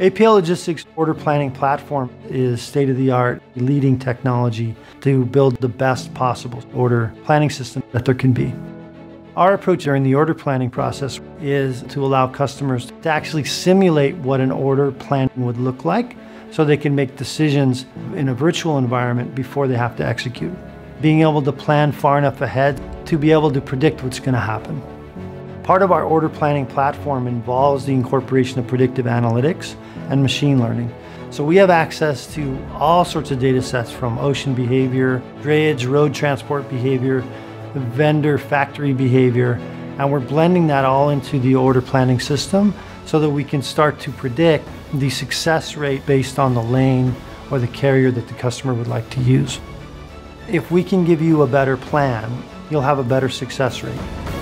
APL Logistics order planning platform is state of the art, leading technology to build the best possible order planning system that there can be. Our approach during the order planning process is to allow customers to actually simulate what an order plan would look like so they can make decisions in a virtual environment before they have to execute. Being able to plan far enough ahead to be able to predict what's going to happen. Part of our order planning platform involves the incorporation of predictive analytics and machine learning. So we have access to all sorts of data sets from ocean behavior, drayage, road transport behavior, vendor factory behavior, and we're blending that all into the order planning system so that we can start to predict the success rate based on the lane or the carrier that the customer would like to use. If we can give you a better plan, you'll have a better success rate.